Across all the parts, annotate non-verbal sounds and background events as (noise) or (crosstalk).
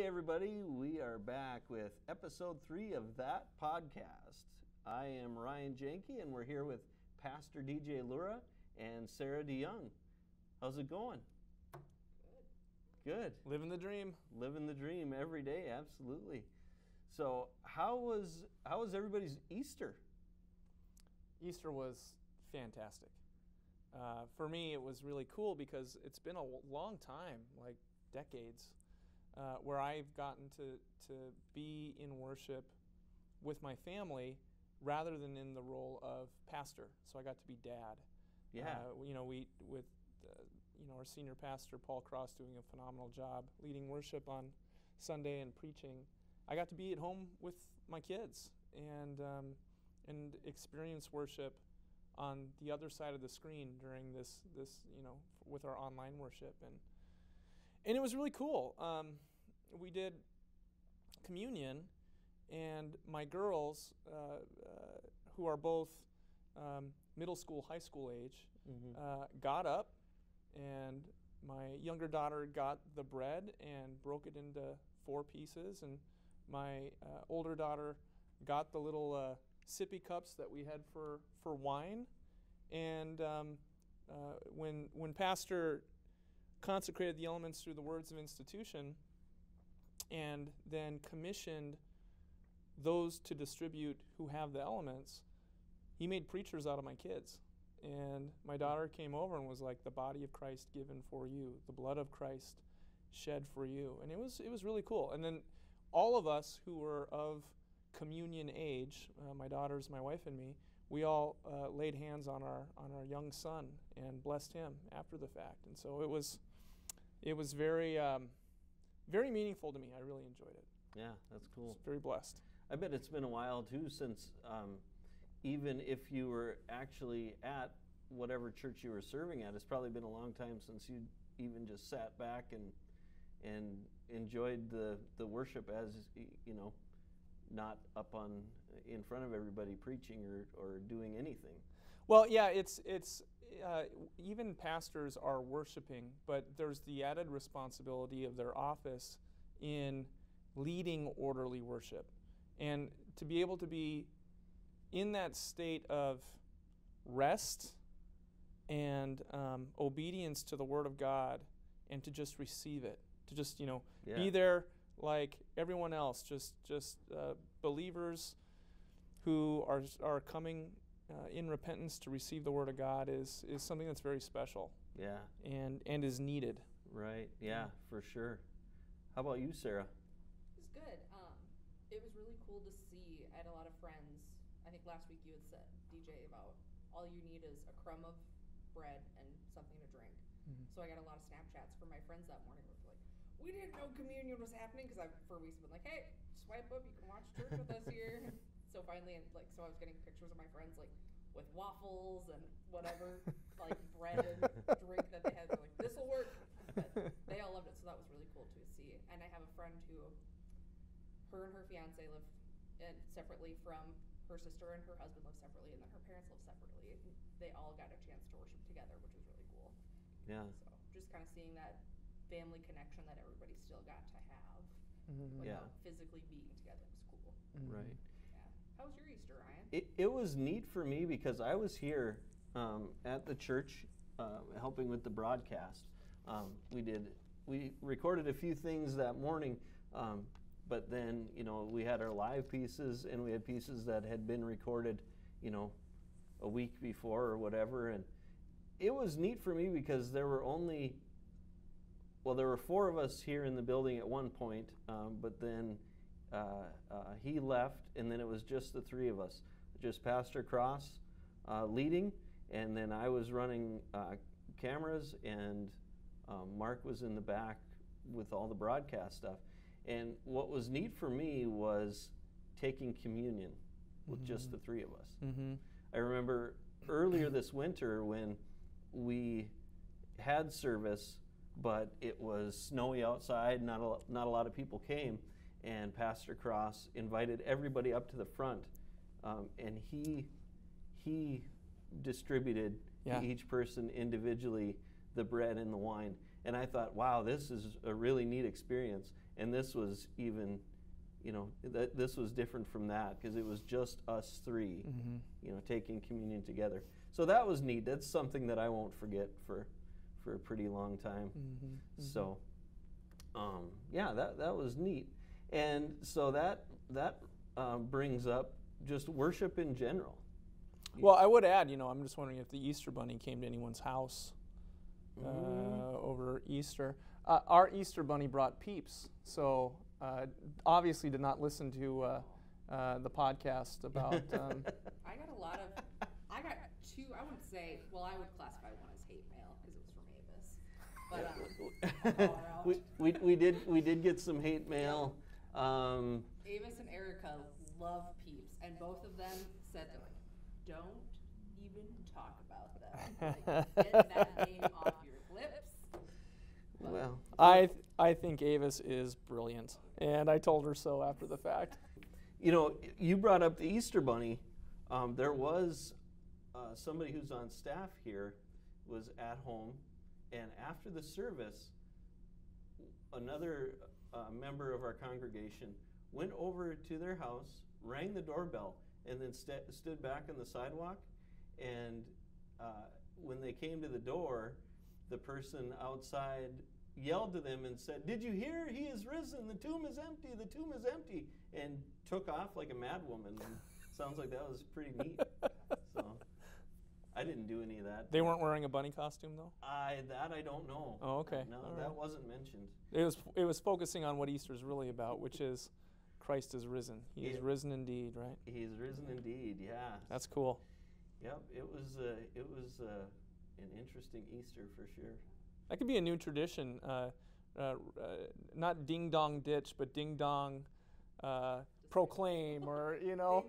Hey, everybody, we are back with episode three of that podcast. I am Ryan Janke, and we're here with Pastor DJ Lura and Sarah DeYonge. How's it going? Good. Living the dream. Living the dream every day, absolutely. So, how was how was everybody's Easter? Easter was fantastic. Uh, for me, it was really cool because it's been a long time, like decades, uh, where I've gotten to, to be in worship with my family rather than in the role of pastor. So I got to be dad. Yeah. Uh, you know, we with uh, you know our senior pastor Paul Cross doing a phenomenal job leading worship on Sunday and preaching. I got to be at home with my kids and um, and experience worship on the other side of the screen during this this you know with our online worship and and it was really cool. Um, we did communion, and my girls, uh, uh, who are both um, middle school, high school age, Mhm. uh, got up, and my younger daughter got the bread and broke it into four pieces, and my uh, older daughter got the little uh, sippy cups that we had for, for wine. And um, uh, when, when Pastor consecrated the elements through the words of institution and then commissioned those to distribute who have the elements, he made preachers out of my kids. And my daughter came over and was like, the body of Christ given for you, the blood of Christ shed for you. And it was, it was really cool. And then all of us who were of communion age, uh, my daughters, my wife, and me, we all uh, laid hands on our, on our young son and blessed him after the fact. And so it was, it was very, um, very meaningful to me. I really enjoyed it. Yeah, that's cool. very blessed. I bet it's been a while too since, um, even if you were actually at whatever church you were serving at, it's probably been a long time since you even just sat back and and enjoyed the the worship as you know, not up on in front of everybody preaching or or doing anything. Well, yeah, it's it's uh, even pastors are worshiping, but there's the added responsibility of their office in leading orderly worship, and to be able to be in that state of rest and um, obedience to the Word of God, and to just receive it, to just you know Yeah. be there like everyone else, just just uh, believers who are are coming uh, in repentance to receive the Word of God is is something that's very special Yeah, and and is needed. right. Yeah, for sure. How about you, Sarah? It was good. Um, it was really cool to see. I had a lot of friends. I think last week you had said, DJ, about all you need is a crumb of bread and something to drink. So I got a lot of Snapchats from my friends that morning. Were like, we didn't know communion was happening because I for weeks have been like, hey, swipe up, you can watch church with us here. (laughs) so finally, and like, so I was getting pictures of my friends like with waffles and whatever like (laughs) bread and drink that they had. They're like, this will work. But they all loved it, so that was really cool to see. And I have a friend who, her and her fiance live in, separately from her sister and her husband live separately, and then her parents live separately. And they all got a chance to worship together, which was really cool. Yeah. So just kind of seeing that family connection that everybody still got to have Mhm. Yeah. physically being together was cool. Right. How was your Easter, Ryan? It, it was neat for me because I was here um, at the church uh, helping with the broadcast. Um, we did we recorded a few things that morning, um, but then you know we had our live pieces and we had pieces that had been recorded, you know, a week before or whatever, and it was neat for me because there were only well, there were four of us here in the building at one point, um, but then uh, uh, he left, and then it was just the three of us, just Pastor Cross uh, leading, and then I was running uh, cameras, and um, Mark was in the back with all the broadcast stuff. And what was neat for me was taking communion with just the three of us. Mm-hmm. I remember earlier this winter when we had service, but it was snowy outside. Not a, not a lot of people came, and Pastor Cross invited everybody up to the front, um, and he he distributed Yeah. to each person individually the bread and the wine. And I thought, wow, this is a really neat experience. and this was even, you know, that this was different from that because it was just us 3 Mm-hmm. you know, taking communion together. So that was neat. That's something that I won't forget for for a pretty long time. Mm-hmm. So, um, yeah, that that was neat, and so that that um, brings up just worship in general. Well, I would add, you know, I'm just wondering if the Easter Bunny came to anyone's house uh, Mm. over Easter. Uh, our Easter Bunny brought peeps, so uh, obviously did not listen to uh, uh, the podcast about. (laughs) Um, I got a lot of. I got two. I wouldn't say. Well, I would classify one as hate mail because it was from Avis. But um, (laughs) we, we, we did we did get some hate mail. Um, Avis and Erica love peeps, and both of them said they're like, "Don't even talk about them. (laughs) Like, get that name off your lips." But well, I th- I think Avis is brilliant, and I told her so after the fact. you know, you brought up the Easter Bunny. Um, there was uh, somebody who's on staff here was at home, and after the service, another uh, member of our congregation went over to their house, rang the doorbell, and then sta stood back on the sidewalk. And uh, when they came to the door, the person outside yelled to them and said, Did you hear? He is risen. The tomb is empty. The tomb is empty. And took off like a madwoman. Sounds like that was pretty neat. So I didn't do any of that. They weren't wearing a bunny costume though. I that I don't know. Oh, okay. No, All that right. wasn't mentioned. It was it was focusing on what Easter is really about, which is Christ is risen. He is risen indeed, right? He's risen indeed. Yeah. That's cool. Yep. It was. Uh, it was uh, an interesting Easter for sure. That could be a new tradition. Uh, uh, uh, not ding dong ditch, but ding dong uh, proclaim, or you (laughs) know,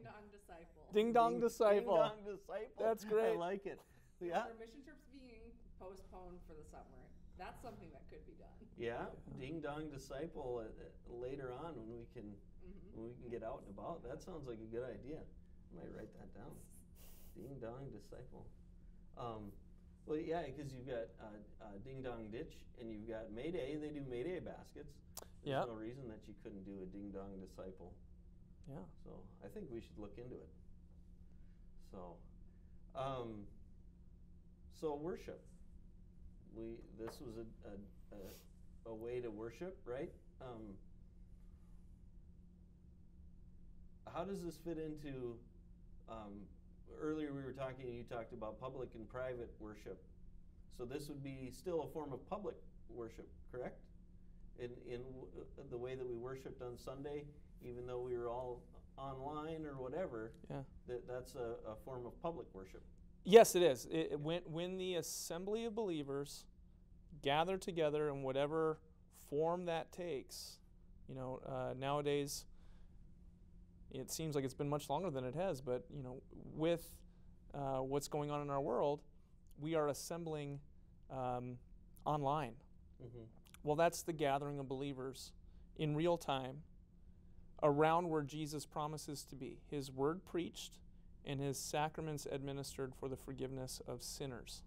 Ding dong disciple. ding dong disciple. Ding dong disciple. That's great. I like it. Yeah. Our mission trips being postponed for the summer. That's something that could be done. Yeah. Ding dong disciple uh, uh, later on when we can hmm when we can get out and about. That sounds like a good idea. I might write that down. (laughs) Ding dong disciple. Um, well, yeah, because you've got uh, uh, Ding Dong Ditch and you've got Mayday. They do Mayday baskets. There's Yeah. no reason that you couldn't do a Ding Dong disciple. Yeah. So I think we should look into it. So, um, so worship. We this was a a, a, a way to worship, right? Um, how does this fit into? Um, earlier we were talking. You talked about public and private worship. So this would be still a form of public worship, correct? In in w- uh, the way that we worshipped on Sunday, even though we were all online or whatever, Yeah. that that's a, a form of public worship. Yes, it is. It, when when the assembly of believers gather together in whatever form that takes, you know, uh, nowadays it seems like it's been much longer than it has. But you know, with uh, what's going on in our world, we are assembling um, online. Mm-hmm. Well, that's the gathering of believers in real time around where Jesus promises to be His word preached and His sacraments administered for the forgiveness of sinners.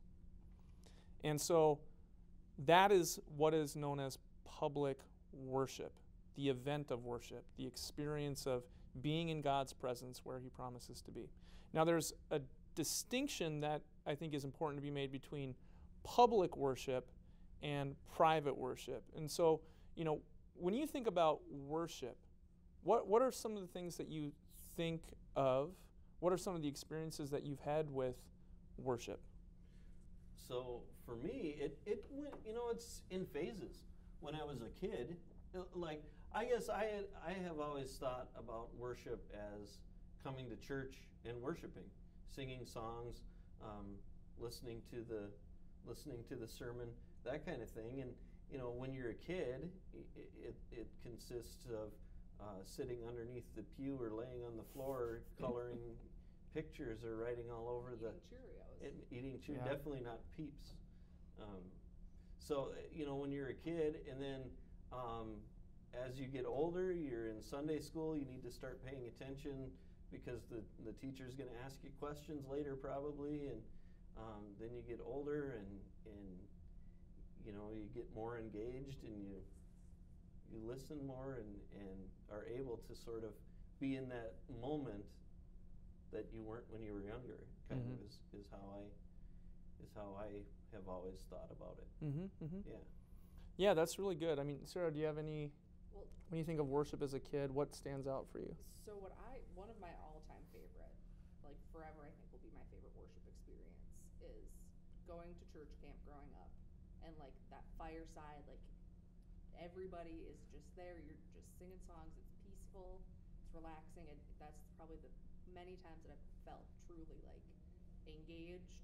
And so that is what is known as public worship, the event of worship, the experience of being in God's presence where He promises to be. Now, there's a distinction that I think is important to be made between public worship and private worship. And so, you know, when you think about worship, what, what are some of the things that you think of? What are some of the experiences that you've had with worship? So for me, it, it went, you know, it's in phases. When I was a kid, uh, like I guess I I have always thought about worship as coming to church and worshiping, singing songs, um, listening to the listening to the sermon, that kind of thing. And you know, when you're a kid, i- i- it, it consists of uh, sitting underneath the pew or laying on the floor, (laughs) coloring pictures or writing all over the Eating Cheerios. and eating chew Yeah. definitely not peeps um, so uh, you know when you're a kid and then um, as you get older you're in sunday school you need to start paying attention because the, the teacher's going to ask you questions later probably and um, then you get older and and you know you get more engaged and you you listen more and, and are able to sort of be in that moment that you weren't when you were younger. Kind Mhm. of is, is how I is how I have always thought about it. Mm-hmm, mm-hmm. Yeah. Yeah, that's really good. I mean, Sarah, do you have any? Well, When you think of worship as a kid, what stands out for you? So what I one of my all-time favorite, like forever, I think will be my favorite worship experience is going to church camp growing up, and like that fireside, like everybody is just there. You're just singing songs. It's peaceful. It's relaxing, and that's probably the many times that I've felt truly like engaged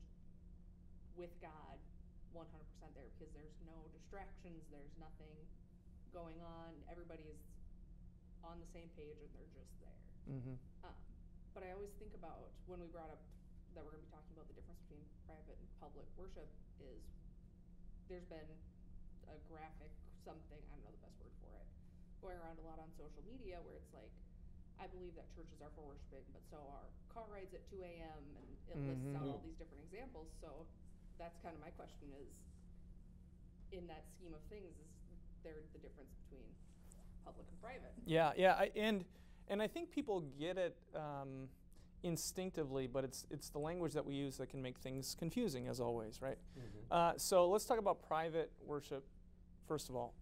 with God, 100% there because there's no distractions. There's nothing going on. Everybody is on the same page and they're just there. Mm-hmm. Um, but I always think about when we brought up that we're going to be talking about the difference between private and public worship is there's been a graphic something I don't know the best word for it going around a lot on social media where it's like I believe that churches are for worshiping, but so are car rides at 2 a.m. and it lists out all these different examples. So that's kind of my question is in that scheme of things is there the difference between public and private? Yeah, yeah, I, and and I think people get it um, instinctively, but it's it's the language that we use that can make things confusing, as always, right? Mm-hmm. Uh, so let's talk about private worship first of all.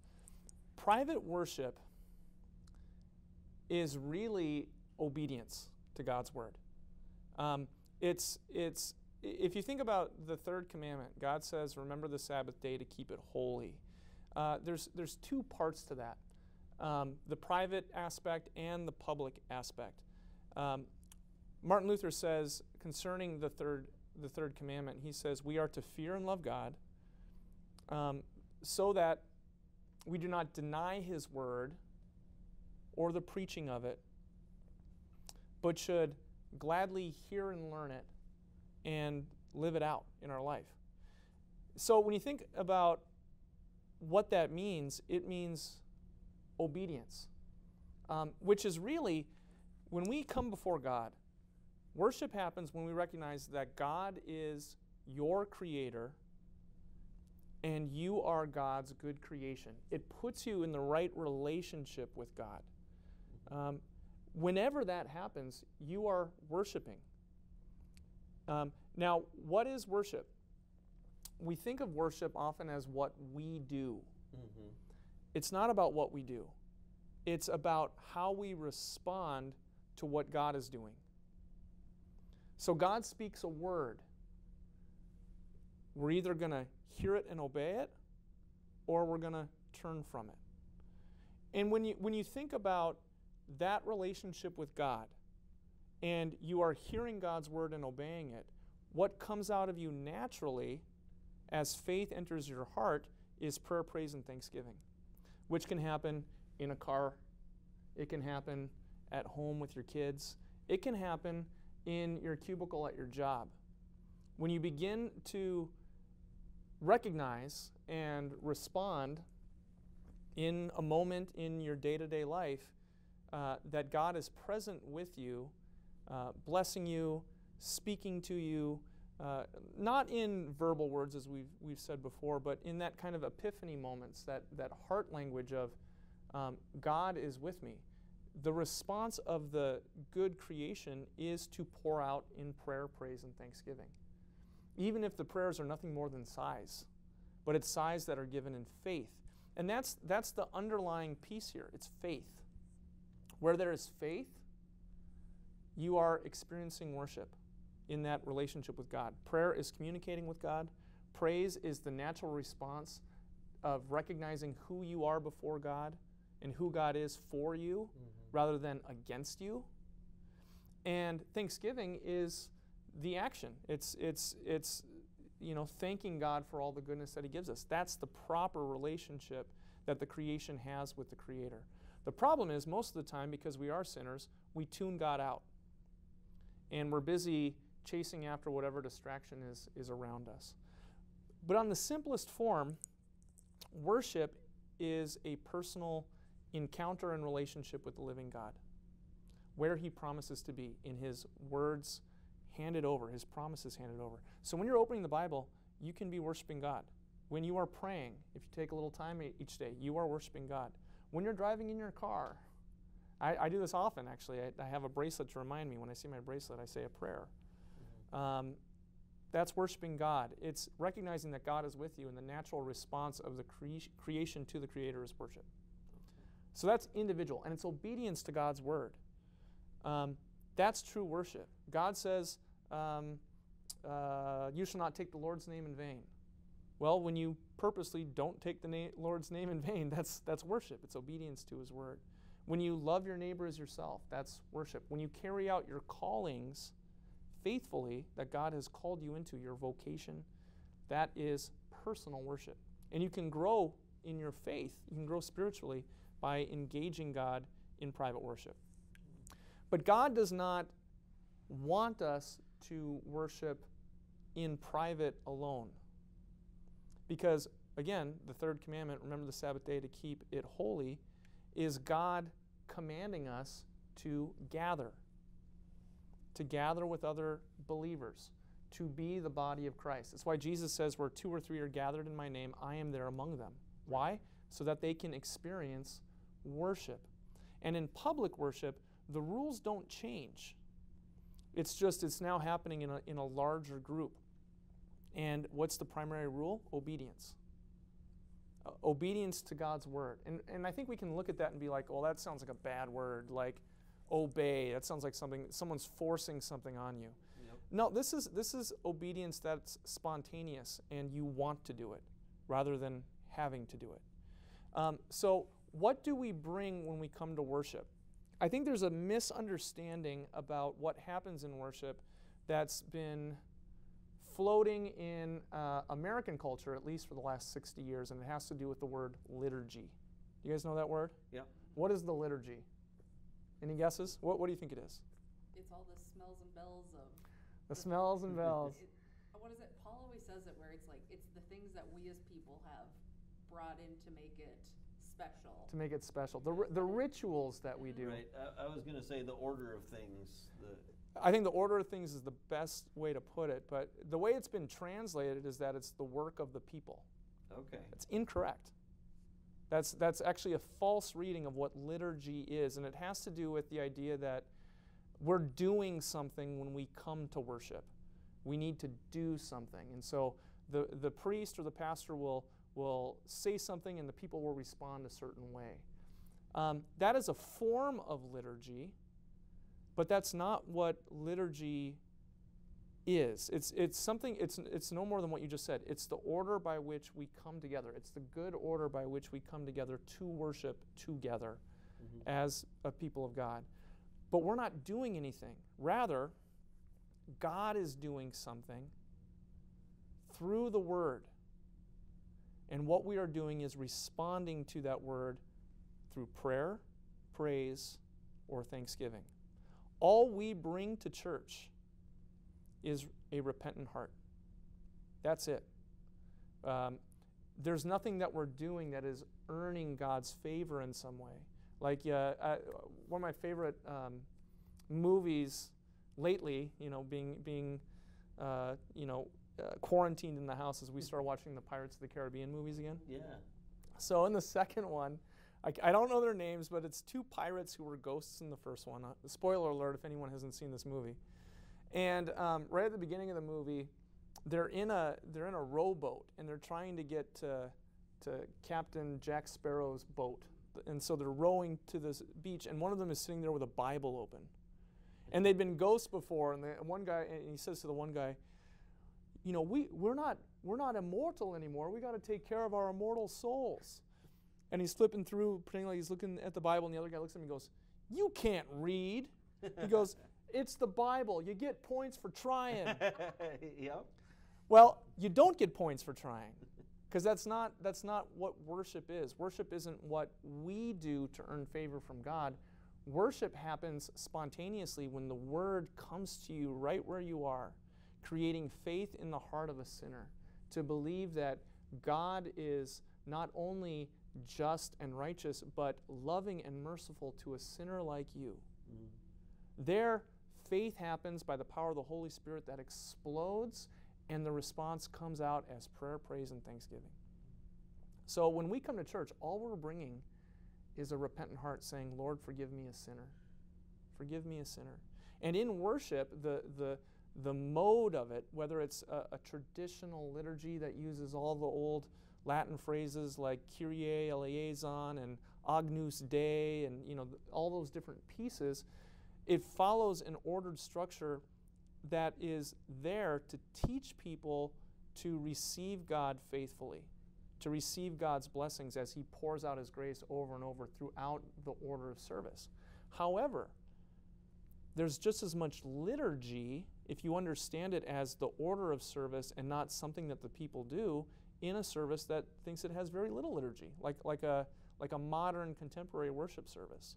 Private worship is really obedience to God's word. Um, it's it's if you think about the third commandment, God says, "Remember the Sabbath day to keep it holy." Uh, there's there's two parts to that: um, the private aspect and the public aspect. Um, Martin Luther says concerning the third the third commandment, he says, "We are to fear and love God, um, so that we do not deny His word or the preaching of it, but should gladly hear and learn it and live it out in our life." So when you think about what that means, it means obedience, um, which is really when we come before God. Worship happens when we recognize that God is your creator and you are God's good creation. It puts you in the right relationship with God. Um, whenever that happens, you are worshiping. Um, now, what is worship? We think of worship often as what we do. Mm-hmm. It's not about what we do, it's about how we respond to what God is doing. So God speaks a word. We're either going to hear it and obey it, or we're going to turn from it. And when you, when you think about that relationship with God, and you are hearing God's word and obeying it, what comes out of you naturally as faith enters your heart is prayer, praise, and thanksgiving, which can happen in a car, it can happen at home with your kids, it can happen in your cubicle at your job. When you begin to recognize and respond in a moment in your day to day life uh, that God is present with you, uh, blessing you, speaking to you, uh, not in verbal words as we've, we've said before, but in that kind of epiphany moments, that, that heart language of um, God is with me. The response of the good creation is to pour out in prayer, praise, and thanksgiving. Even if the prayers are nothing more than sighs, but it's sighs that are given in faith. And that's, that's the underlying piece here it's faith. Where there is faith, you are experiencing worship in that relationship with God. Prayer is communicating with God, praise is the natural response of recognizing who you are before God and who God is for you Mm-hmm. rather than against you. And thanksgiving is the action. It's it's it's you know thanking God for all the goodness that he gives us. That's the proper relationship that the creation has with the creator. The problem is most of the time because we are sinners, we tune God out. And we're busy chasing after whatever distraction is is around us. But on the simplest form, worship is a personal encounter and relationship with the living God, where He promises to be in His words handed over, His promises handed over. So when you're opening the Bible, you can be worshiping God. When you are praying, if you take a little time each day, you are worshiping God. when you're driving in your car, I, I do this often actually. I, I, have a bracelet to remind me when I see my bracelet, I say a prayer. Um, that's worshiping God. It's recognizing that God is with you, and the natural response of the cre- creation to the Creator is worship. So that's individual, and it's obedience to God's word. Um, that's true worship. God says, um, uh, You shall not take the Lord's name in vain. Well, when you purposely don't take the na- Lord's name in vain, (laughs) that's, that's worship. It's obedience to His word. When you love your neighbor as yourself, that's worship. When you carry out your callings faithfully that God has called you into, your vocation, that is personal worship. And you can grow in your faith, you can grow spiritually by engaging God in private worship. But God does not want us to worship in private alone. Because, again, the third commandment, remember the Sabbath day to keep it holy, is God commanding us to gather, to gather with other believers, to be the body of Christ. That's why Jesus says, Where two or three are gathered in my name, I am there among them. Why? So that they can experience worship. And in public worship, the rules don't change. It's just it's now happening in a, in a larger group. And what's the primary rule? Obedience. Uh, obedience to God's word. And, and I think we can look at that and be like, well, that sounds like a bad word, like obey. That sounds like something, someone's forcing something on you. Yep. No, this is, this is obedience that's spontaneous and you want to do it rather than having to do it. Um, so, what do we bring when we come to worship? I think there's a misunderstanding about what happens in worship that's been floating in uh, American culture, at least for the last 60 years, and it has to do with the word liturgy. You guys know that word? Yeah. What is the liturgy? Any guesses? What, what do you think it is? It's all the smells and bells of. The, the smells and bells. (laughs) It, what is it? Paul always says it where it's like, it's the things that we as people have brought in to make it special. To make it special. The, the rituals that we do. Right. I, I was going to say the order of things. The I think the order of things is the best way to put it, but the way it's been translated is that it's the work of the people. Okay. It's incorrect. That's, that's actually a false reading of what liturgy is, and it has to do with the idea that we're doing something when we come to worship. We need to do something. And so the, the priest or the pastor will will say something and the people will respond a certain way. Um, that is a form of liturgy, but that's not what liturgy is. It's, it's something, it's, it's no more than what you just said. It's the order by which we come together. It's the good order by which we come together to worship together mm-hmm. as a people of God. But we're not doing anything. Rather, God is doing something through the Word. And what we are doing is responding to that word through prayer, praise, or thanksgiving. All we bring to church is a repentant heart. That's it. Um, there's nothing that we're doing that is earning God's favor in some way. Like uh, uh, one of my favorite um, movies lately, you know, being being uh, you know uh, quarantined in the house as we start watching the Pirates of the Caribbean movies again. Yeah. So in the (laughs) second one, I, I, don't know their names, but it's two pirates who were ghosts in the first one. Uh, spoiler alert if anyone hasn't seen this movie. And um, right at the beginning of the movie, they're in a they're in a rowboat and they're trying to get to, to Captain Jack Sparrow's boat. And so they're rowing to this beach, and one of them is sitting there with a Bible open. And they'd been ghosts before, and the, one guy and he says to the one guy, you know, we, we're, not, we're not immortal anymore. We got to take care of our immortal souls. And he's flipping through, pretending like he's looking at the Bible, and the other guy looks at him and goes, You can't read. he (laughs) goes, It's the Bible. You get points for trying. (laughs) yep. Well, you don't get points for trying. Because that's not, that's not what worship is. Worship isn't what we do to earn favor from God. Worship happens spontaneously when the Word comes to you right where you are creating faith in the heart of a sinner to believe that God is not only just and righteous, but loving and merciful to a sinner like you. Mm. There, faith happens by the power of the Holy Spirit that explodes, and the response comes out as prayer, praise, and thanksgiving. So when we come to church, all we're bringing is a repentant heart saying, Lord, forgive me a sinner. Forgive me a sinner. And in worship, the, the, the mode of it, whether it's a, a traditional liturgy that uses all the old Latin phrases like Kyrie eleison and Agnus Dei and you know all those different pieces, it follows an ordered structure that is there to teach people to receive God faithfully, to receive God's blessings as He pours out His grace over and over throughout the order of service. However, there's just as much liturgy if you understand it as the order of service and not something that the people do in a service that thinks it has very little liturgy, like, like, a, like a modern contemporary worship service.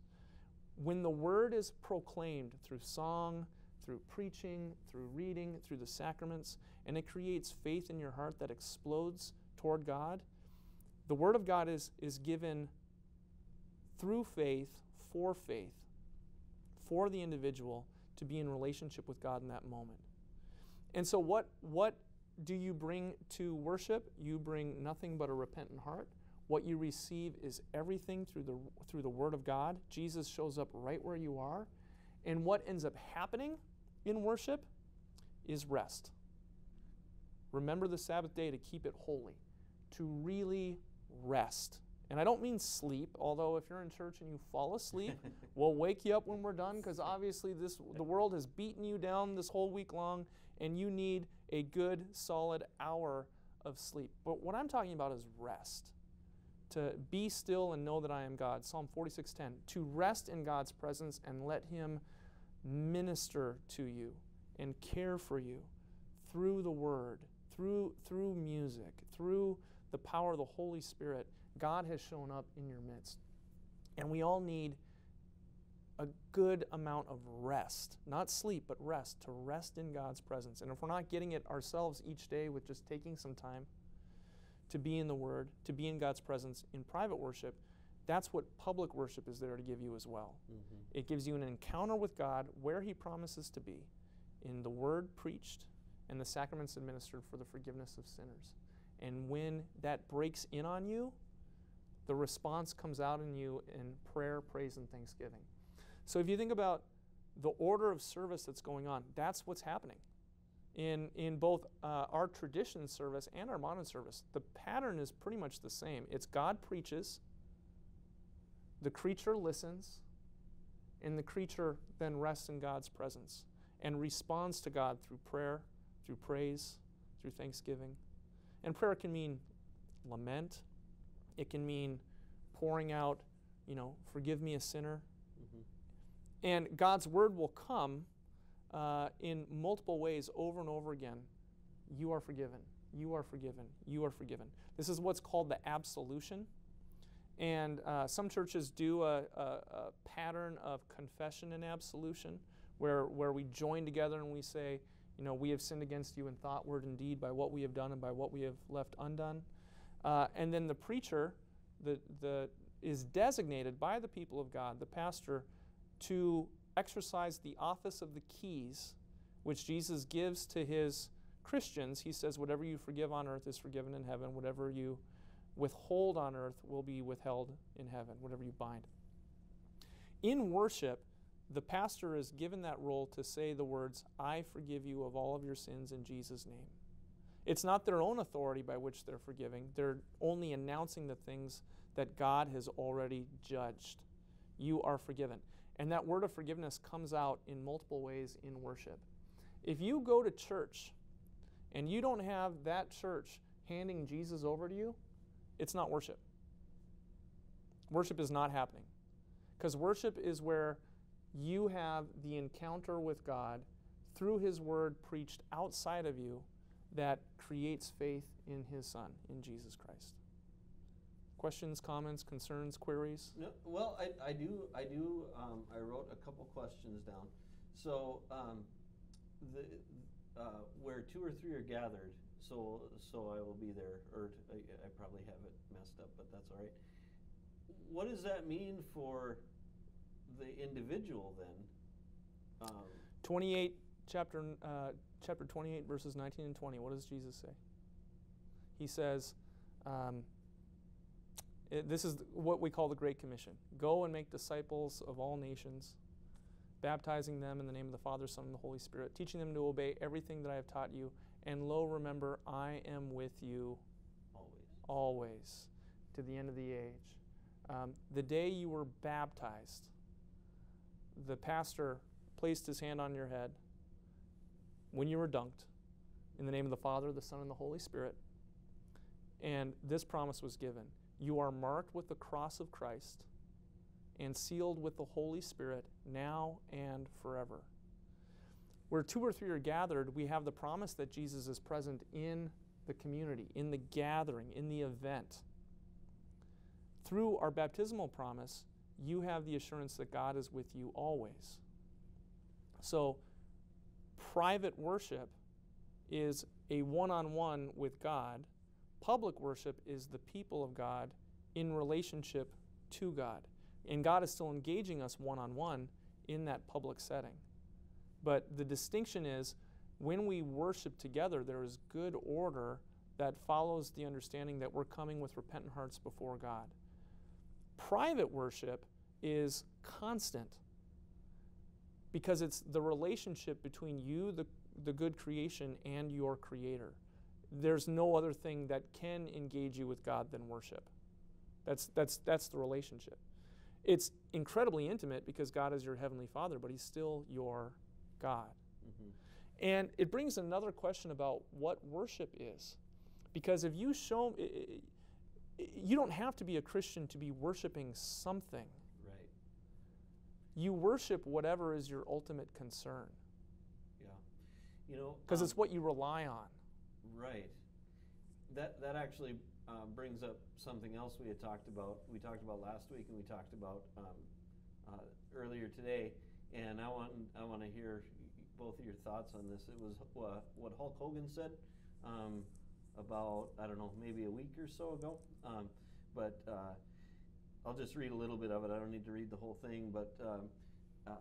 When the word is proclaimed through song, through preaching, through reading, through the sacraments, and it creates faith in your heart that explodes toward God, the Word of God is, is given through faith, for faith, for the individual to be in relationship with God in that moment. And so, what, what do you bring to worship? You bring nothing but a repentant heart. What you receive is everything through the, through the Word of God. Jesus shows up right where you are. And what ends up happening in worship is rest. Remember the Sabbath day to keep it holy, to really rest. And I don't mean sleep, although if you're in church and you fall asleep, (laughs) we'll wake you up when we're done because obviously this the world has beaten you down this whole week long and you need a good solid hour of sleep. But what I'm talking about is rest. To be still and know that I am God. Psalm 46:10. To rest in God's presence and let him minister to you and care for you through the word, through, through music, through the power of the Holy Spirit. God has shown up in your midst. And we all need a good amount of rest, not sleep, but rest, to rest in God's presence. And if we're not getting it ourselves each day with just taking some time to be in the Word, to be in God's presence in private worship, that's what public worship is there to give you as well. Mm-hmm. It gives you an encounter with God where He promises to be in the word preached and the sacraments administered for the forgiveness of sinners. And when that breaks in on you, the response comes out in you in prayer, praise, and thanksgiving. So if you think about the order of service that's going on, that's what's happening. In, in both uh, our tradition service and our modern service, the pattern is pretty much the same. It's God preaches, the creature listens, and the creature then rests in God's presence and responds to God through prayer, through praise, through thanksgiving. And prayer can mean lament, it can mean pouring out, you know, forgive me a sinner. Mm-hmm. And God's word will come uh, in multiple ways over and over again. You are forgiven. You are forgiven. You are forgiven. This is what's called the absolution. And uh, some churches do a, a, a, pattern of confession and absolution where, where we join together and we say, you know, we have sinned against you in thought, word, and deed by what we have done and by what we have left undone. Uh, and then the preacher the, the, is designated by the people of God, the pastor, to exercise the office of the keys, which Jesus gives to his Christians. He says, Whatever you forgive on earth is forgiven in heaven, whatever you withhold on earth will be withheld in heaven, whatever you bind. In worship, the pastor is given that role to say the words, I forgive you of all of your sins in Jesus' name. It's not their own authority by which they're forgiving, they're only announcing the things that God has already judged. You are forgiven. And that word of forgiveness comes out in multiple ways in worship. If you go to church and you don't have that church handing Jesus over to you, it's not worship. Worship is not happening. Because worship is where you have the encounter with God through His Word preached outside of you that creates faith in His Son, in Jesus Christ. Questions, comments, concerns, queries? No, well, I, I do. I do. Um, I wrote a couple questions down. So, um, the uh, where two or three are gathered, so so I will be there, or I, I probably have it messed up, but that's all right. What does that mean for the individual then? Um, 28 chapter uh, chapter 28 verses 19 and 20 what does jesus say he says um, It- this is what we call the Great Commission go and make disciples of all nations, baptizing them in the name of the Father, Son, and the Holy Spirit, teaching them to obey everything that I have taught you. And lo, remember, I am with you Always. always to the end of the age. Um, the day you were baptized, the pastor placed his hand on your head when you were dunked in the name of the Father, the Son, and the Holy Spirit. And this promise was given You are marked with the cross of Christ and sealed with the Holy Spirit now and forever. Where two or three are gathered, we have the promise that Jesus is present in the community, in the gathering, in the event. Through our baptismal promise, you have the assurance that God is with you always. So, private worship is a one on one with God, public worship is the people of God in relationship to God. And God is still engaging us one on one in that public setting. But the distinction is when we worship together, there is good order that follows the understanding that we're coming with repentant hearts before God. Private worship is constant because it's the relationship between you, the, the good creation, and your Creator. There's no other thing that can engage you with God than worship. That's, that's, that's the relationship. It's incredibly intimate because God is your Heavenly Father, but He's still your God. Mm-hmm. And it brings another question about what worship is. Because if you show, you don't have to be a Christian to be worshiping something. You worship whatever is your ultimate concern Yeah. You know. because um, it's what you rely on. Right. That that actually um, brings up something else we had talked about. We talked about last week, and we talked about um, uh, earlier today. And I want I want to hear both of your thoughts on this. It was uh, what Hulk Hogan said um, about I don't know maybe a week or so ago. Um, but uh, I'll just read a little bit of it. I don't need to read the whole thing. But um, uh,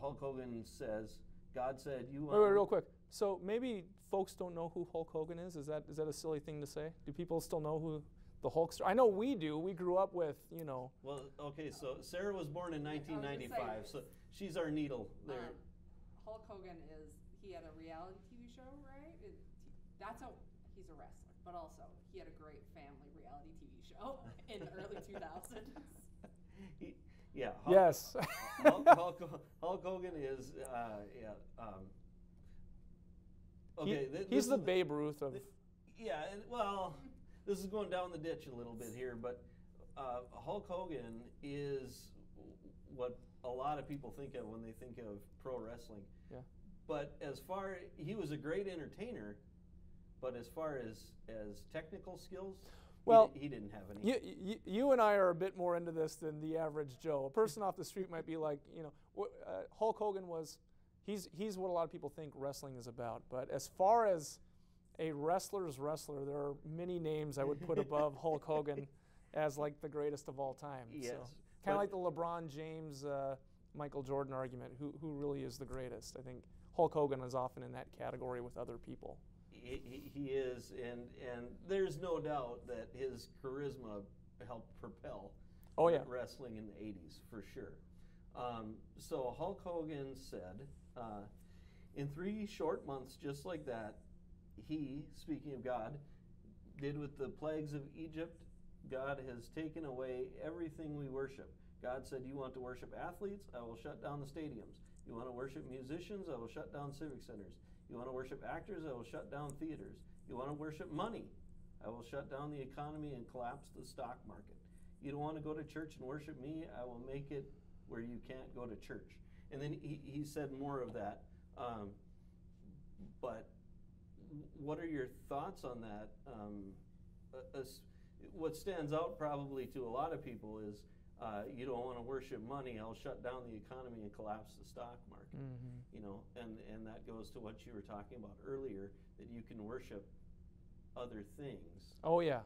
Hulk Hogan says, "God said you." Wait, wait, real quick. So maybe folks don't know who Hulk Hogan is. Is that is that a silly thing to say? Do people still know who the Hulkster? I know we do. We grew up with you know. Well, okay, so Sarah was born in I was gonna 1995, so she's our needle there. Um, Hulk Hogan is he had a reality TV show, right? It, that's a he's a wrestler, but also he had a great family reality TV show in the early 2000s. He- yeah. Hulk, Yes. Hulk, Hulk, Hulk Hogan is, uh, yeah. Um, He- okay, he's this the is Babe Ruth of. thi- Yeah, and, well, this is going down the ditch a little bit here, but uh, Hulk Hogan is what a lot of people think of when they think of pro wrestling. Yeah. But as far he was a great entertainer, but as far as as technical skills, he Well, di- he, didn't have any. You, you, you and I are a bit more into this than the average Joe. A person off the street might be like, you know, uh, Hulk Hogan was, he's, he's what a lot of people think wrestling is about. But as far as a wrestler's wrestler, there are many names I would put (laughs) above Hulk Hogan as like the greatest of all time. Yes, So, kind of like the LeBron James, uh, Michael Jordan argument. Who, who really is the greatest? I think Hulk Hogan is often in that category with other people. He, is, and and there's no doubt that his charisma helped propel Oh, yeah. wrestling in the 80s for sure. Um, so Hulk Hogan said, uh, in three short months, just like that, he, speaking of God, did with the plagues of Egypt. God has taken away everything we worship. God said, You want to worship athletes? I will shut down the stadiums. You want to worship musicians? I will shut down civic centers. You want to worship actors? I will shut down theaters. You want to worship money? I will shut down the economy and collapse the stock market. You don't want to go to church and worship me? I will make it where you can't go to church. And then he, he said more of that. Um, but what are your thoughts on that? Um, uh, what stands out probably to a lot of people is uh, you don't want to worship money. I'll shut down the economy and collapse the stock market. Mm-hmm. You know, and and that goes to what you were talking about earlier that you can worship other things Oh, yeah.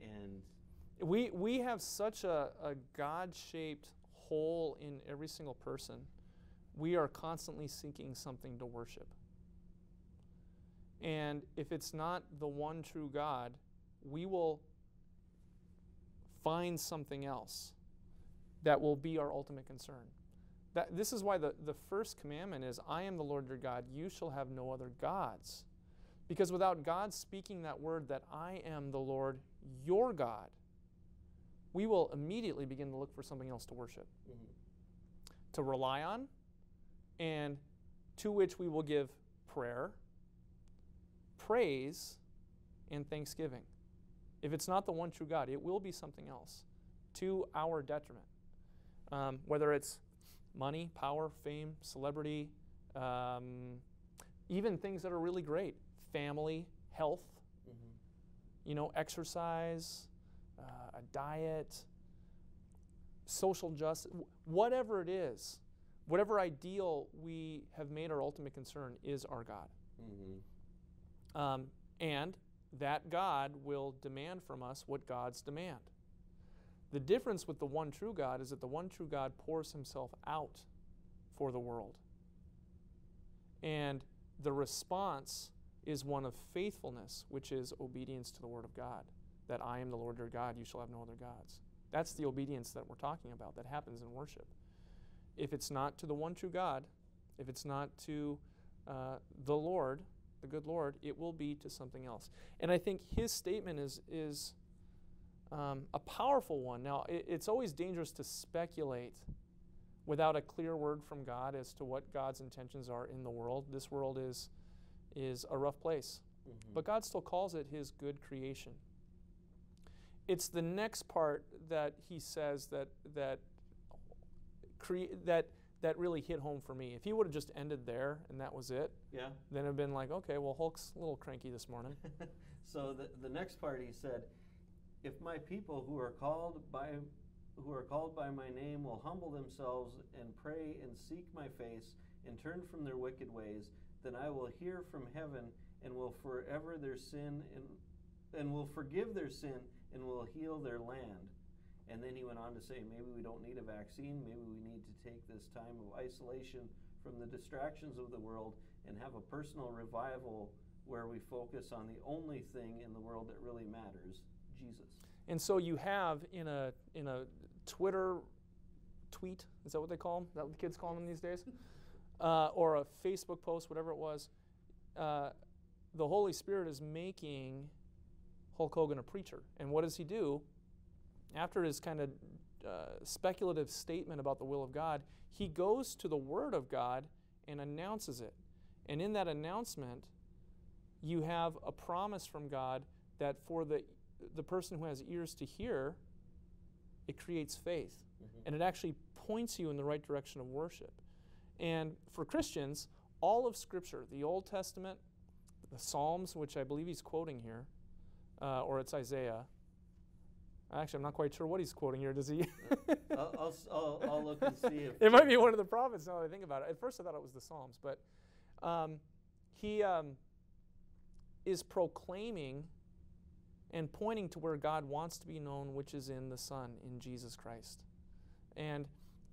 and We, we have such a, a God shaped hole in every single person. We are constantly seeking something to worship. And if it's not the one true God, we will find something else that will be our ultimate concern. That, this is why the, the first commandment is I am the Lord your God, you shall have no other gods. Because without God speaking that word that I am the Lord your God, we will immediately begin to look for something else to worship, mm-hmm. to rely on, and to which we will give prayer, praise, and thanksgiving. If it's not the one true God, it will be something else to our detriment. Um, whether it's money, power, fame, celebrity, um, even things that are really great family, health, mm-hmm. you know, exercise, uh, a diet, social justice, whatever it is, whatever ideal we have made our ultimate concern is our God. Mm-hmm. Um, and that God will demand from us what God's demand. The difference with the one true God is that the one true God pours himself out for the world. And the response is one of faithfulness, which is obedience to the Word of God. That I am the Lord your God, you shall have no other gods. That's the obedience that we're talking about that happens in worship. If it's not to the one true God, if it's not to uh, the Lord, the good Lord, it will be to something else. And I think his statement is, is um, a powerful one. Now, it, it's always dangerous to speculate without a clear word from God as to what God's intentions are in the world. This world is, is a rough place, mm-hmm. but God still calls it his good creation. It's the next part that he says that, that, cre- that that really hit home for me. If he would have just ended there and that was it, yeah, then it'd been like, okay, well, Hulk's a little cranky this morning. (laughs) so the, the next part he said, if my people who are called by who are called by my name will humble themselves and pray and seek my face and turn from their wicked ways, then I will hear from heaven and will forever their sin and and will forgive their sin and will heal their land. And then he went on to say, maybe we don't need a vaccine. Maybe we need to take this time of isolation from the distractions of the world and have a personal revival where we focus on the only thing in the world that really matters Jesus. And so you have in a, in a Twitter tweet, is that what they call them? Is that what the kids call them these days? (laughs) Uh, or a Facebook post, whatever it was. Uh, the Holy Spirit is making Hulk Hogan a preacher. And what does he do? after his kind of uh, speculative statement about the will of God, he goes to the Word of God and announces it. And in that announcement, you have a promise from God that for the, the person who has ears to hear, it creates faith. Mm-hmm. And it actually points you in the right direction of worship. And for Christians, all of Scripture, the Old Testament, the Psalms, which I believe he's quoting here, uh, or it's Isaiah, Actually, I'm not quite sure what he's quoting here. Does he? (laughs) I'll, I'll, I'll, I'll, look and see if. (laughs) it might be one of the prophets now that I think about it. At first, I thought it was the Psalms, but um, he um, is proclaiming and pointing to where God wants to be known, which is in the Son, in Jesus Christ. And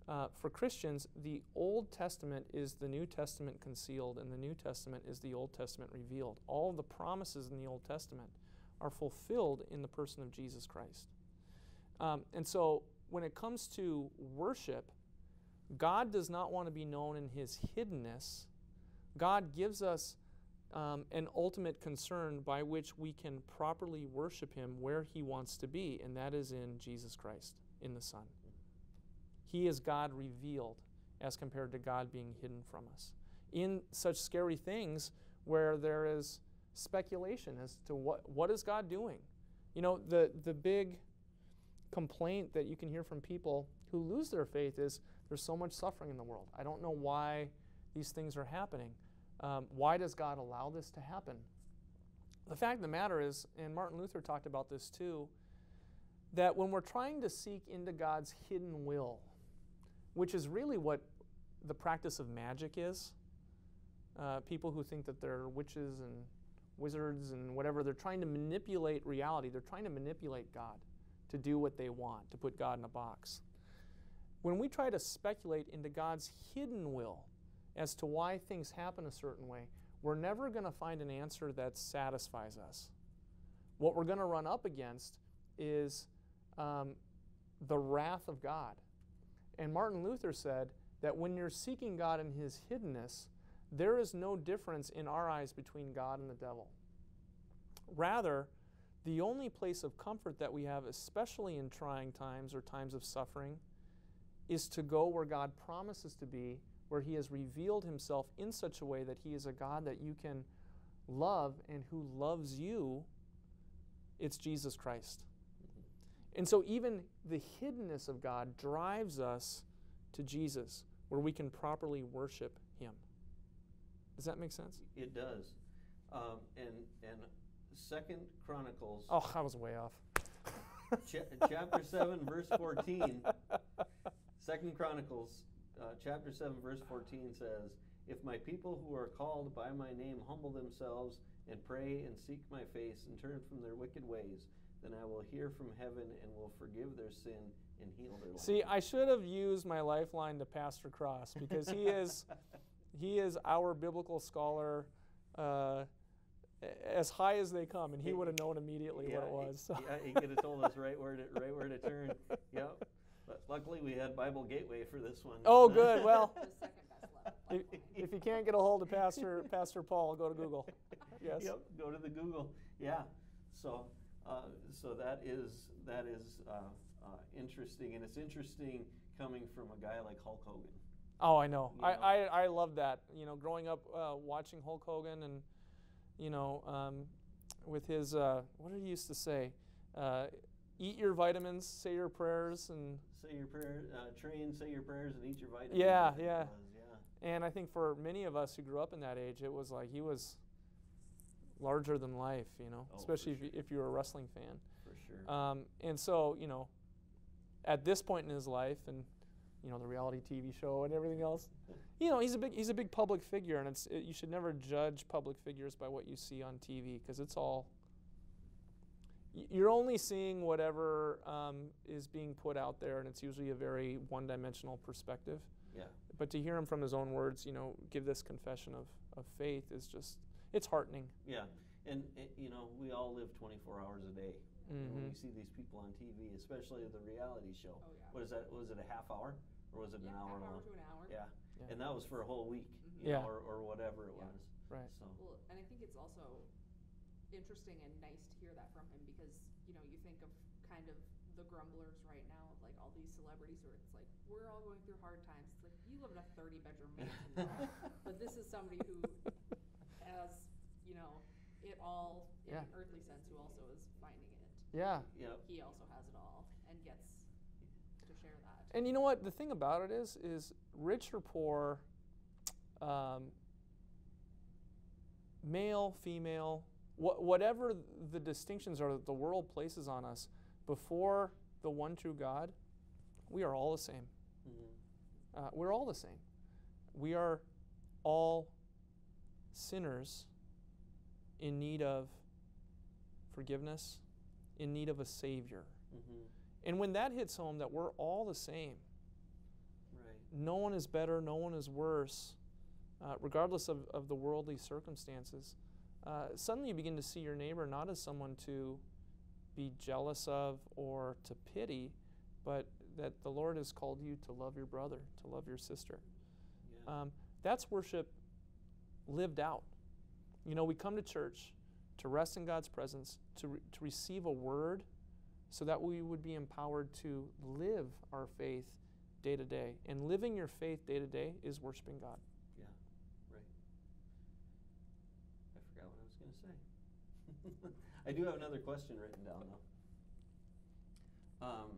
uh, for Christians, the Old Testament is the New Testament concealed, and the New Testament is the Old Testament revealed. All the promises in the Old Testament are fulfilled in the person of Jesus Christ. Um, and so when it comes to worship, God does not want to be known in his hiddenness. God gives us um, an ultimate concern by which we can properly worship him where he wants to be, and that is in Jesus Christ, in the Son. He is God revealed as compared to God being hidden from us. In such scary things where there is speculation as to what, what is God doing. You know, the, the big complaint that you can hear from people who lose their faith is there's so much suffering in the world. I don't know why these things are happening. Um, why does God allow this to happen? The fact of the matter is, and Martin Luther talked about this too, that when we're trying to seek into God's hidden will, which is really what the practice of magic is, uh, people who think that they're witches and wizards and whatever, they're trying to manipulate reality. They're trying to manipulate God to do what they want, to put God in a box. When we try to speculate into God's hidden will as to why things happen a certain way, we're never going to find an answer that satisfies us. What we're going to run up against is um, the wrath of God. And Martin Luther said that when you're seeking God in his hiddenness, there is no difference in our eyes between God and the devil. Rather, the only place of comfort that we have, especially in trying times or times of suffering, is to go where God promises to be, where He has revealed Himself in such a way that He is a God that you can love and who loves you. It's Jesus Christ. And so, even the hiddenness of God drives us to Jesus, where we can properly worship Him. Does that make sense? It does. Um, and and Second Chronicles. Oh, I was way off. cha- chapter seven, verse fourteen. (laughs) Second Chronicles, uh, chapter seven, verse fourteen says, "If my people who are called by my name humble themselves and pray and seek my face and turn from their wicked ways, then I will hear from heaven and will forgive their sin and heal their land." See, I should have used my lifeline to Pastor Cross because he is (laughs) he is our biblical scholar. Uh, as high as they come, and he would have known immediately yeah, what it was. So. Yeah, he could have told us right where to right where to turn. (laughs) Yep. But luckily, we had Bible Gateway for this one. Oh, (laughs) good. Well, The second best left. if, if you can't get a hold of Pastor (laughs) Pastor Paul, go to Google. Yes. Yep. Go to the Google. Yeah. So, uh, so that is that is uh, uh, interesting, and it's interesting coming from a guy like Hulk Hogan. Oh, I know. You I, know. I, I love that. You know, growing up uh, watching Hulk Hogan and, you know, um, with his, uh, what did he used to say? Eat your vitamins, say your prayers, and Say your prayer, uh, train, say your prayers, and eat your vitamins. Yeah, I think it yeah. was, yeah. and I think for many of us who grew up in that age, it was like he was larger than life. You know, Oh, especially if, sure. if you were a wrestling fan. For sure. Um, and so, you know, at this point in his life, and you know, the reality TV show and everything else, (laughs) you know, he's a big he's a big public figure, and it's it, you should never judge public figures by what you see on TV because it's all. Y- You're only seeing whatever um, is being put out there, and it's usually a very one-dimensional perspective. yeah. But to hear him from his own words, you know, give this confession of, of faith is just it's heartening. Yeah. And uh, you know, we all live 24 hours a day. And when Mhm. we see these people on TV, especially the reality show. Oh, yeah. What is that? Was it a half hour or was it Yeah, an hour half hour long? to an hour. Yeah. Yeah. And that was for a whole week, Mhm. you Yeah. know, or, or whatever it Yeah. was. Right. So Well, and I think it's also interesting and nice to hear that from him because you know you think of kind of the grumblers right now of like all these celebrities where it's like we're all going through hard times. It's like you live in a thirty bedroom mansion, (laughs) but this is somebody who has you know it all in Yeah. an earthly sense who also is finding it. Yeah. Yep. He also has it all and gets to share that. And you know what? The thing about it is, is rich or poor, um, male, female, wha- whatever the distinctions are that the world places on us, before the one true God, we are all the same. Mhm. Uh, we're all the same. We are all sinners in need of forgiveness, in need of a Savior. Mhm. And when that hits home, that we're all the same, Right. no one is better, no one is worse, uh, regardless of, of the worldly circumstances, uh, suddenly you begin to see your neighbor not as someone to be jealous of or to pity, but that the Lord has called you to love your brother, to love your sister. Yeah. Um, that's worship lived out. You know, we come to church to rest in God's presence, to, re- to receive a word, so that we would be empowered to live our faith day to day. And living your faith day to day is worshiping God. yeah. Right. I forgot what I was going to say. (laughs) I do have another question written down though. Um,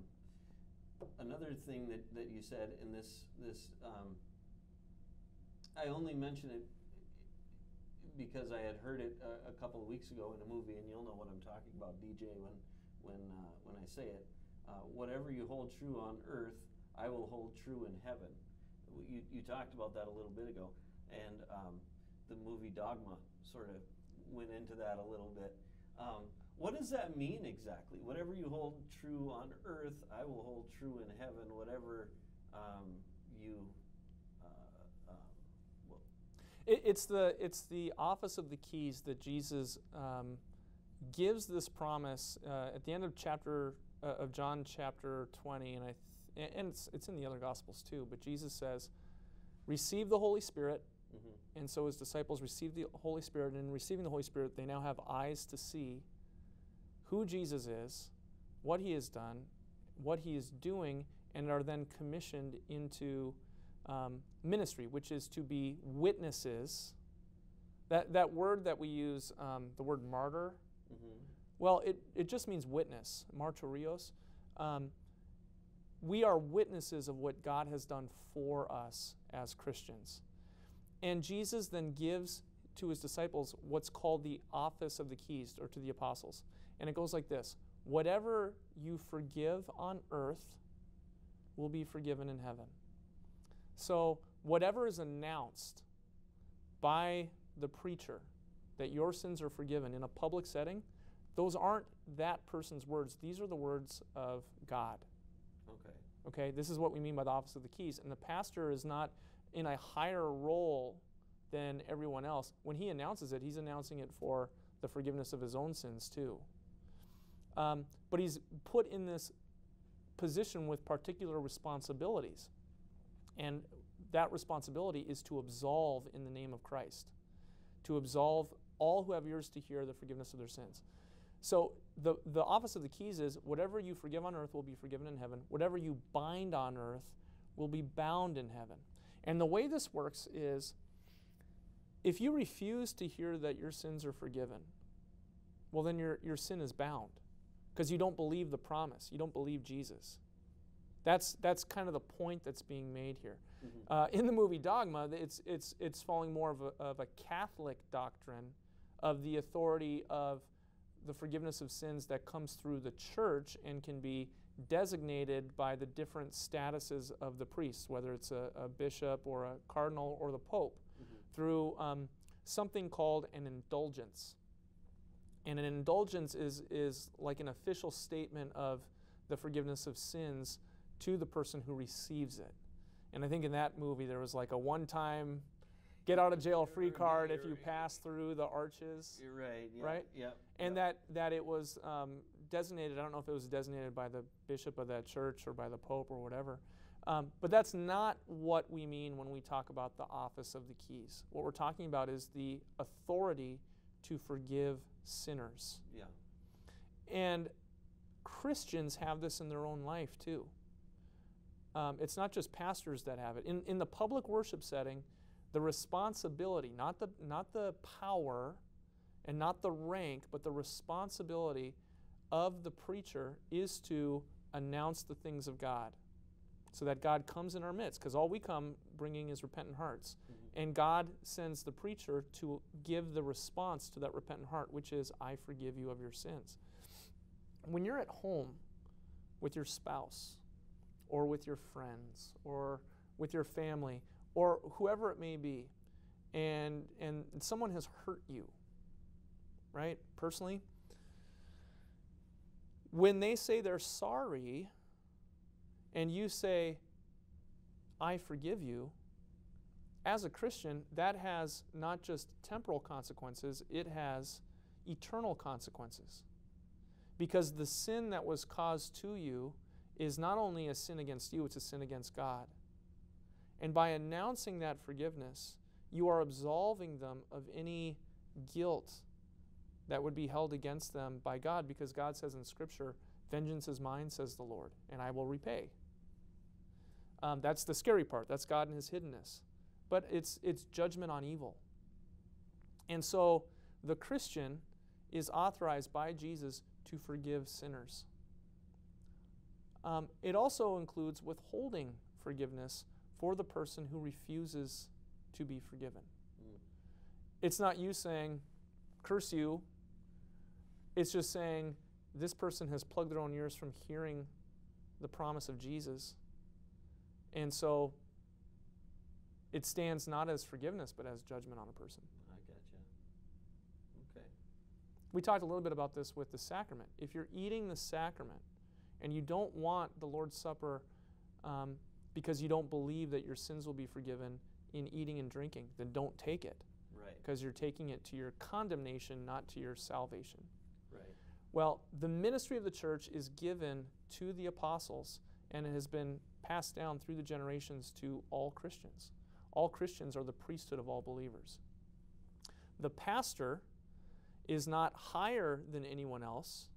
another thing that, that you said in this this um, I only mention it because I had heard it a, a couple of weeks ago in a movie, and you'll know what I'm talking about, DJ, when when uh, when I say it. Uh, whatever you hold true on earth, I will hold true in heaven. You you talked about that a little bit ago, and um, the movie Dogma sort of went into that a little bit. Um, what does that mean exactly? Whatever you hold true on earth, I will hold true in heaven. Whatever um, you uh, um, well, It, it's, the, it's the office of the keys that Jesus um, gives this promise uh, at the end of chapter uh, of John chapter 20, and I and it's, it's in the other gospels too. But Jesus says, "Receive the Holy Spirit." Mm-hmm. And so his disciples received the Holy Spirit, and in receiving the Holy Spirit, they now have eyes to see who Jesus is, what he has done, what he is doing, and are then commissioned into um, ministry, which is to be witnesses. That, that word that we use, um, the word martyr, Mm-hmm. well, it, it just means witness, martyrios. Um, we are witnesses of what God has done for us as Christians. And Jesus then gives to his disciples what's called the office of the keys, or to the apostles. And it goes like this Whatever you forgive on earth will be forgiven in heaven. So, whatever is announced by the preacher that your sins are forgiven in a public setting, those aren't that person's words. These are the words of God. Okay. Okay, this is what we mean by the office of the keys. And the pastor is not in a higher role than everyone else. When he announces it, he's announcing it for the forgiveness of his own sins too. Um, but he's put in this position with particular responsibilities. And that responsibility is to absolve in the name of Christ, to absolve all who have ears to hear the forgiveness of their sins. So the, the office of the keys is whatever you forgive on earth will be forgiven in heaven. Whatever you bind on earth will be bound in heaven. And the way this works is if you refuse to hear that your sins are forgiven, well, then your, your sin is bound because you don't believe the promise. You don't believe Jesus. That's, that's kind of the point that's being made here. Mm-hmm. Uh, in the movie Dogma, it's, it's, it's following more of a, of a Catholic doctrine of the authority of the forgiveness of sins that comes through the church and can be designated by the different statuses of the priests, whether it's a, a bishop or a cardinal or the pope, Mm-hmm. through um, something called an indulgence. And an indulgence is, is like an official statement of the forgiveness of sins to the person who receives it. And I think in that movie there was like a one time get out of jail free card if you're- pass through the arches. You're right. Yep, Right? Yep. And yep. that, that it was um, designated, I don't know if it was designated by the bishop of that church or by the pope or whatever. Um, but that's not what we mean when we talk about the office of the keys. What we're talking about is the authority to forgive sinners. Yeah. And Christians have this in their own life too. Um, it's not just pastors that have it. In, in the public worship setting, the responsibility, not the, not the power and not the rank, but the responsibility of the preacher is to announce the things of God so that God comes in our midst. Because all we come bringing is repentant hearts. Mhm. And God sends the preacher to give the response to that repentant heart, which is, I forgive you of your sins. When you're at home with your spouse, or with your friends, or with your family, or whoever it may be, and, and someone has hurt you, right? Personally, when they say they're sorry, and you say, I forgive you, as a Christian, that has not just temporal consequences, it has eternal consequences. Because the sin that was caused to you is not only a sin against you, it's a sin against God. And by announcing that forgiveness, you are absolving them of any guilt that would be held against them by God, because God says in Scripture, Vengeance is mine, says the Lord, and I will repay. Um, that's the scary part. That's God in His hiddenness. But it's, it's judgment on evil. And so the Christian is authorized by Jesus to forgive sinners. Um, it also includes withholding forgiveness for the person who refuses to be forgiven. Mm. It's not you saying, curse you. It's just saying, this person has plugged their own ears from hearing the promise of Jesus. And so it stands not as forgiveness, but as judgment on a person. I gotcha. Okay. We talked a little bit about this with the sacrament. If you're eating the sacrament and you don't want the Lord's Supper um, because you don't believe that your sins will be forgiven in eating and drinking, then don't take it Right. because you're taking it to your condemnation, not to your salvation. Well, the ministry of the church is given to the apostles and it has been passed down through the generations to all Christians. All Christians are the priesthood of all believers. The pastor is not higher than anyone else.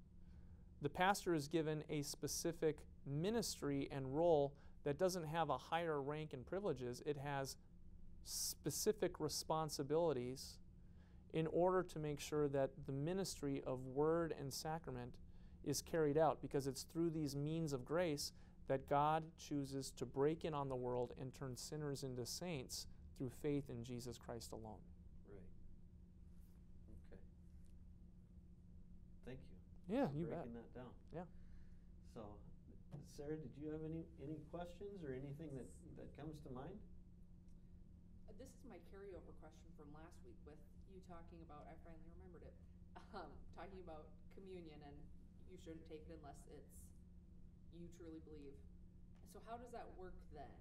The pastor is given a specific ministry and role that doesn't have a higher rank and privileges. It has specific responsibilities in order to make sure that the ministry of word and sacrament is carried out because it's through these means of grace that God chooses to break in on the world and turn sinners into saints through faith in Jesus Christ alone. Right. Okay. Thank you. Yeah, for you bet. breaking that down. Yeah. So, Sarah, did you have any any questions or anything that that comes to mind? Uh, This is my carryover question from last week with you talking about, I finally remembered it, (laughs) um, talking about communion and you shouldn't take it unless it's, you truly believe. So how does that work then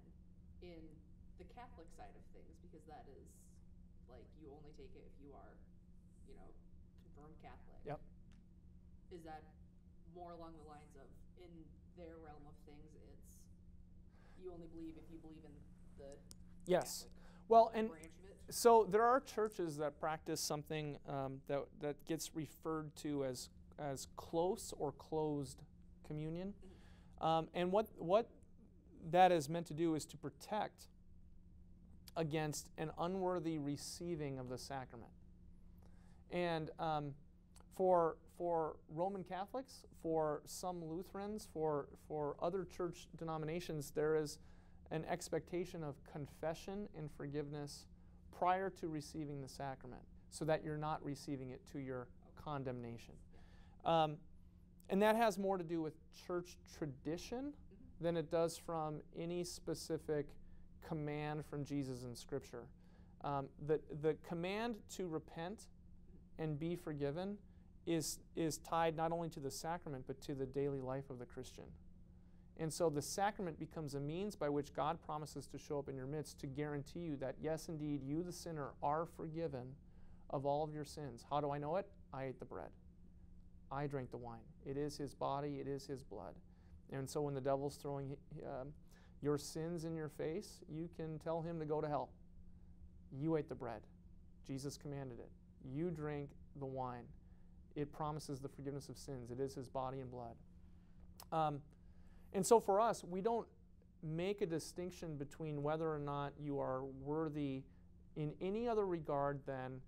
in the Catholic side of things? Because that is, like, you only take it if you are, you know, confirmed Catholic. Yep. Is that more along the lines of, in their realm of things, it's, you only believe if you believe in the Yes. Catholic Well, and branch? So there are churches that practice something um, that, that gets referred to as, as close or closed communion. Um, and what, what that is meant to do is to protect against an unworthy receiving of the sacrament. And um, for, for Roman Catholics, for some Lutherans, for, for other church denominations, there is an expectation of confession and forgiveness prior to receiving the sacrament so that you're not receiving it to your condemnation. Um, and that has more to do with church tradition than it does from any specific command from Jesus in Scripture. Um, the, the command to repent and be forgiven is, is tied not only to the sacrament but to the daily life of the Christian. And so the sacrament becomes a means by which God promises to show up in your midst to guarantee you that, yes, indeed, you, the sinner, are forgiven of all of your sins. How do I know it? I ate the bread. I drank the wine. It is his body, it is his blood. And so when the devil's throwing um, your sins in your face, you can tell him to go to hell. You ate the bread. Jesus commanded it. You drink the wine. It promises the forgiveness of sins. It is his body and blood. Um, and so for us, we don't make a distinction between whether or not you are worthy in any other regard than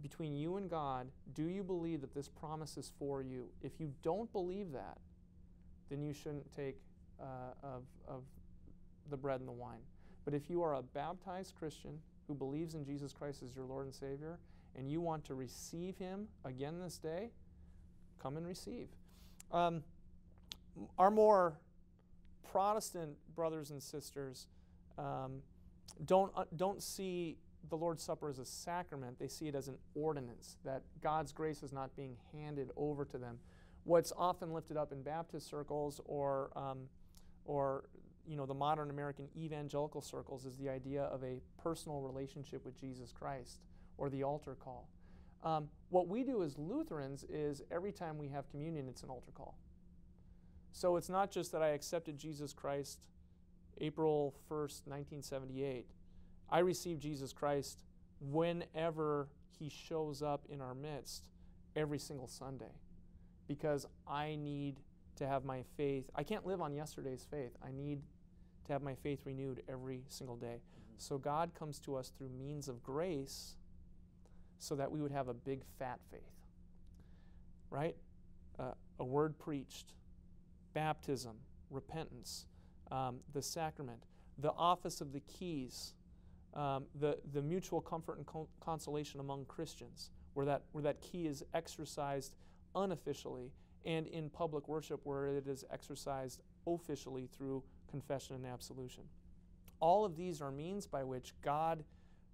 between you and God. Do you believe that this promise is for you? If you don't believe that, then you shouldn't take uh, of, of the bread and the wine. But if you are a baptized Christian who believes in Jesus Christ as your Lord and Savior, and you want to receive Him again this day, come and receive. Um, our more Protestant brothers and sisters um, don't, uh, don't see the Lord's Supper as a sacrament, they see it as an ordinance, that God's grace is not being handed over to them. What's often lifted up in Baptist circles or, um, or you know, the modern American evangelical circles is the idea of a personal relationship with Jesus Christ or the altar call. Um, what we do as Lutherans is every time we have communion, it's an altar call. So it's not just that I accepted Jesus Christ April 1st, 1978. I receive Jesus Christ whenever he shows up in our midst every single Sunday because I need to have my faith. I can't live on yesterday's faith. I need to have my faith renewed every single day. So God comes to us through means of grace so that we would have a big fat faith. Right? Uh, a word preached, baptism, repentance, um, the sacrament, the office of the keys, um, the, the mutual comfort and co- consolation among Christians, where that, where that key is exercised unofficially, and in public worship, where it is exercised officially through confession and absolution. All of these are means by which God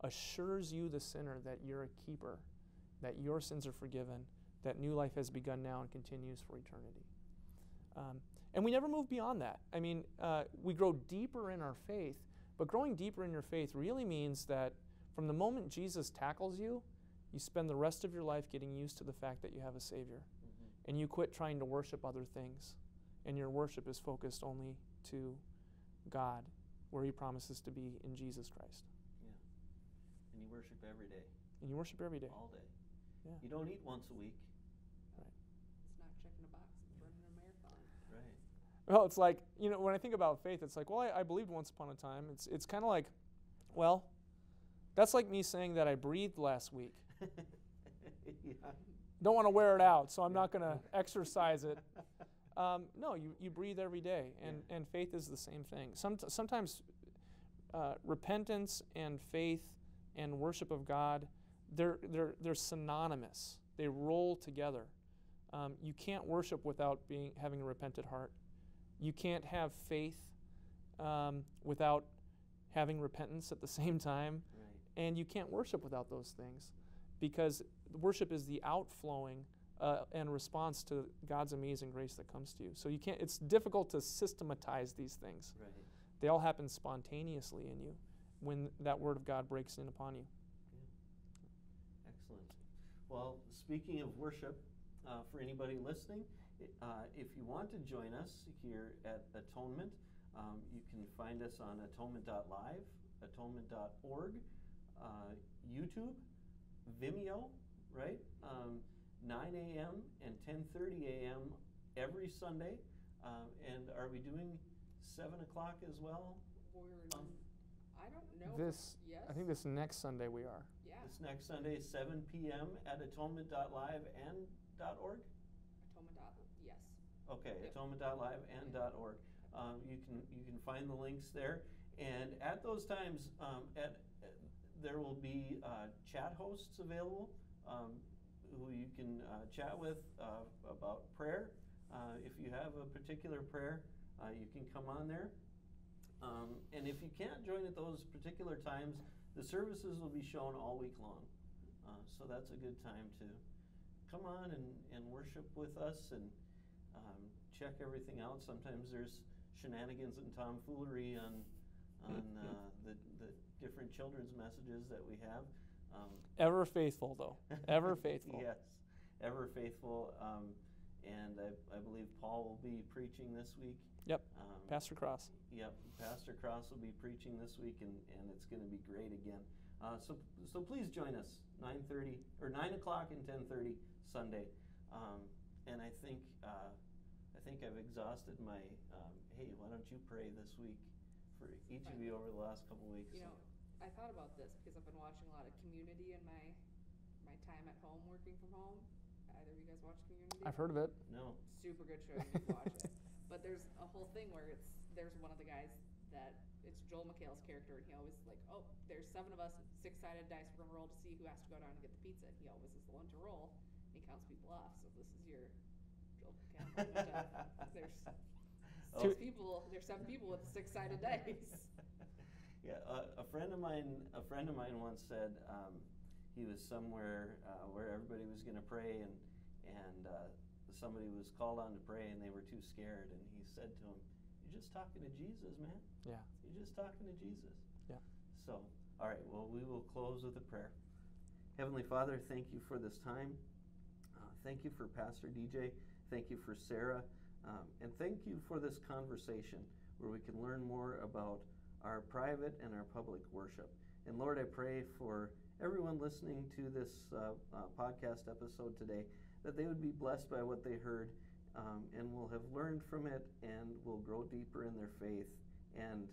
assures you, the sinner, that you're a keeper, that your sins are forgiven, that new life has begun now and continues for eternity. Um, and we never move beyond that. I mean, uh, we grow deeper in our faith, but growing deeper in your faith really means that from the moment Jesus tackles you, you spend the rest of your life getting used to the fact that you have a Savior. and you quit trying to worship other things, and your worship is focused only to God, where He promises to be in Jesus Christ. Yeah. And you worship every day, And you worship every day. all day. Yeah. You don't eat once a week, It's not checking a box, it's running a marathon. right? Well, it's like, you know, when I think about faith, it's like, well, I, I believed once upon a time. It's, it's kind of like, well, that's like me saying that I breathed last week. (laughs) yeah. Don't want to wear it out, so I'm not going (laughs) to exercise it. Um, no, you, you breathe every day, and, Yeah. and faith is the same thing. Some, sometimes uh, repentance and faith and worship of God, they're, they're, they're synonymous. They roll together. Um, you can't worship without being having a repentant heart. You can't have faith um, without having repentance at the (laughs) same time, Right. and you can't worship without those things, because worship is the outflowing uh, and response to God's amazing grace that comes to you. So you can't. It's difficult to systematize these things. Right. They all happen spontaneously in you when that word of God breaks in upon you. Excellent. Well, speaking of worship, uh, for anybody listening, uh, if you want to join us here at Atonement, um, you can find us on atonement.live, atonement.org, uh, YouTube, Vimeo, right? Um, 9 a.m. and 10:30 a.m. every Sunday. Um, and are we doing 7 o'clock as well? We're, Um, I don't know. This, yes. I think this next Sunday we are. Yeah. This next Sunday, 7 p.m. at atonement.live and .org. Atoma dot. Yes. Okay, Yep. atonement.live and .org. Um, you can you can find the links there, and at those times, um, at, at- there will be uh, chat hosts available um, who you can uh, chat with uh, about prayer. Uh, if you have a particular prayer, uh, you can come on there. Um, and if you can't join at those particular times, the services will be shown all week long. Uh, so that's a good time to come on and, and worship with us and um, check everything out. Sometimes there's shenanigans and tomfoolery on on (laughs) uh, the, the different children's messages that we have. Um, Ever faithful, though. (laughs) Ever faithful. yes, ever faithful. Um, and I, I believe Paul will be preaching this week. Yep. Um, Pastor Cross. Yep, Pastor Cross will be preaching this week, and, and it's going to be great again. Uh, so so please join us 9:30 or 9 o'clock and 10:30 Sunday. Um, and I think uh, think I've exhausted my. Um, hey, why don't you pray this week for each of you over the last couple weeks? You know, I thought about this because I've been watching a lot of Community in my my time at home working from home. Either of you guys watch Community? I've heard of it. no. super good show. You need watch it. (laughs) But there's a whole thing where it's there's one of the guys that it's Joel McHale's character, and he always like, oh, there's seven of us, six sided dice. We're gonna roll to see who has to go down and get the pizza. And He always is the one to roll. And He counts people off. So this is your Joel McHale. moment of- there's Oh. six people. There's seven people with six sided (laughs) dice. Yeah, a, a friend of mine, a friend of mine once said um, he was somewhere uh, where everybody was going to pray, and and uh, somebody was called on to pray, and they were too scared, and he said to him, "You're just talking to Jesus, man. Yeah. You're just talking to Jesus." Yeah. So, all right. Well, we will close with a prayer. Heavenly Father, thank you for this time. Uh, thank you for Pastor DJ. Thank you for Sarah. Um, and thank you for this conversation where we can learn more about our private and our public worship. And Lord, I pray for everyone listening to this uh, uh, podcast episode today that they would be blessed by what they heard um, and will have learned from it and will grow deeper in their faith and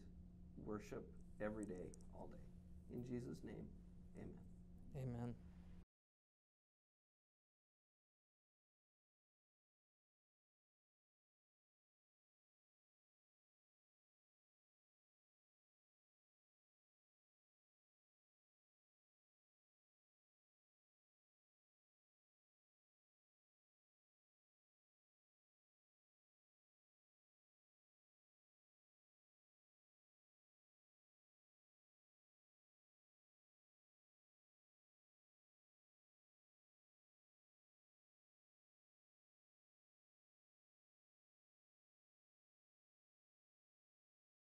worship every day, all day. In Jesus' name, amen. Amen.